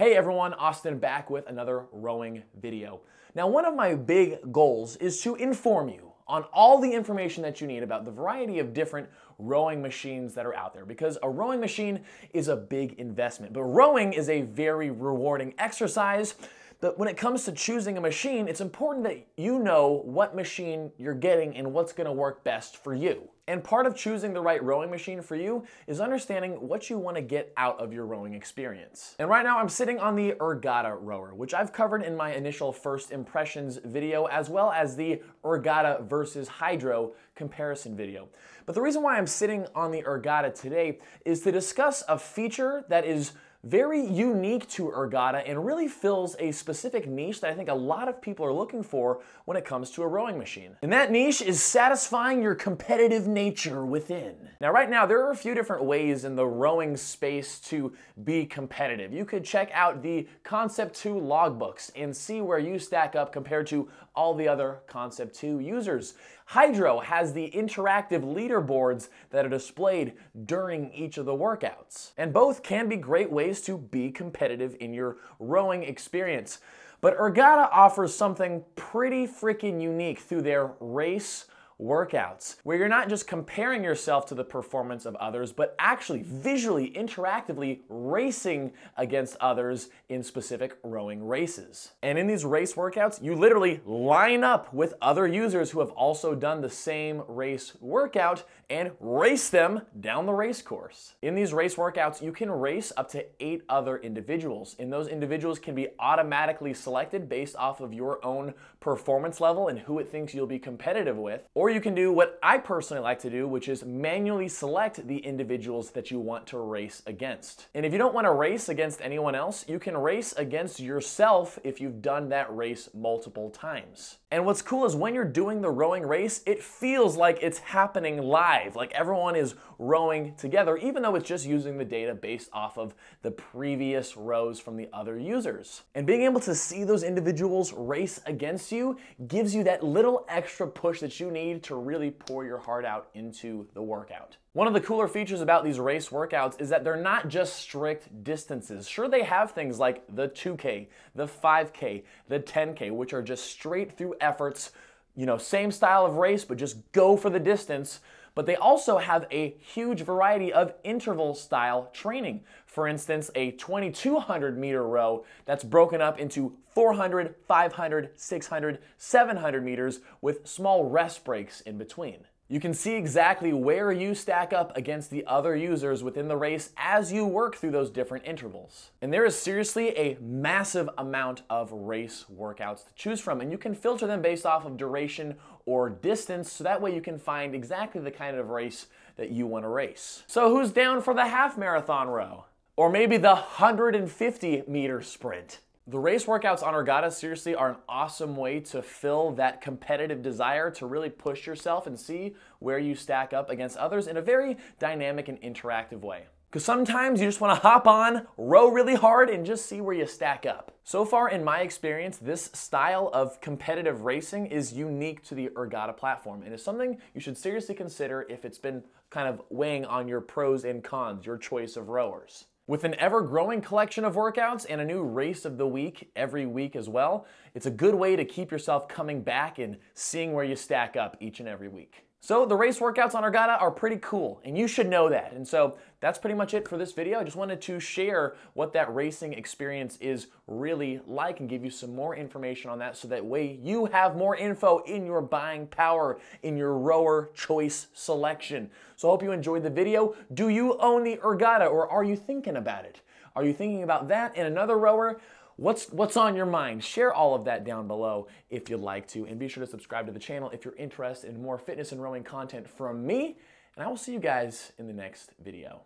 Hey everyone, Austin back with another rowing video. Now one of my big goals is to inform you on all the information that you need about the variety of different rowing machines that are out there because a rowing machine is a big investment, but rowing is a very rewarding exercise but when it comes to choosing a machine, it's important that you know what machine you're getting and what's gonna work best for you. And part of choosing the right rowing machine for you is understanding what you want to get out of your rowing experience. And right now I'm sitting on the Ergatta rower, which I've covered in my initial first impressions video, as well as the Ergatta versus Hydrow comparison video. But the reason why I'm sitting on the Ergatta today is to discuss a feature that is very unique to Ergatta and really fills a specific niche that I think a lot of people are looking for when it comes to a rowing machine. And that niche is satisfying your competitive nature within. Now right now there are a few different ways in the rowing space to be competitive. You could check out the Concept 2 logbooks and see where you stack up compared to all the other Concept 2 users. Hydrow has the interactive leaderboards that are displayed during each of the workouts. And both can be great ways to be competitive in your rowing experience. But Ergatta offers something pretty freaking unique through their race workouts, where you're not just comparing yourself to the performance of others, but actually visually, interactively racing against others in specific rowing races. And in these race workouts, you literally line up with other users who have also done the same race workout and race them down the race course. In these race workouts, you can race up to eight other individuals, and those individuals can be automatically selected based off of your own performance level and who it thinks you'll be competitive with, or or you can do what I personally like to do, which is manually select the individuals that you want to race against. And if you don't want to race against anyone else, you can race against yourself if you've done that race multiple times. And what's cool is when you're doing the rowing race, it feels like it's happening live, like everyone is rowing together, even though it's just using the data based off of the previous rows from the other users. And being able to see those individuals race against you gives you that little extra push that you need to really pour your heart out into the workout. One of the cooler features about these race workouts is that they're not just strict distances. Sure, they have things like the 2K, the 5K, the 10K, which are just straight through efforts, you know, same style of race, but just go for the distance. But they also have a huge variety of interval style training. For instance, a 2200 meter row that's broken up into 400, 500, 600, 700 meters with small rest breaks in between. You can see exactly where you stack up against the other users within the race as you work through those different intervals. And there is seriously a massive amount of race workouts to choose from, and you can filter them based off of duration or distance, so that way you can find exactly the kind of race that you want to race. So who's down for the half marathon row? Or maybe the 150 meter sprint? The race workouts on Ergatta seriously are an awesome way to fill that competitive desire to really push yourself and see where you stack up against others in a very dynamic and interactive way. Because sometimes you just want to hop on, row really hard, and just see where you stack up. So far, in my experience, this style of competitive racing is unique to the Ergatta platform and is something you should seriously consider if it's been kind of weighing on your pros and cons, your choice of rowers. With an ever growing collection of workouts and a new race of the week every week as well, it's a good way to keep yourself coming back and seeing where you stack up each and every week. So the race workouts on Ergatta are pretty cool, and you should know that. And so that's pretty much it for this video. I just wanted to share what that racing experience is really like and give you some more information on that so that way you have more info in your buying power, in your rower choice selection. So I hope you enjoyed the video. Do you own the Ergatta or are you thinking about it? Are you thinking about that and another rower? What's, what's on your mind? Share all of that down below if you'd like to. And be sure to subscribe to the channel if you're interested in more fitness and rowing content from me. And I will see you guys in the next video.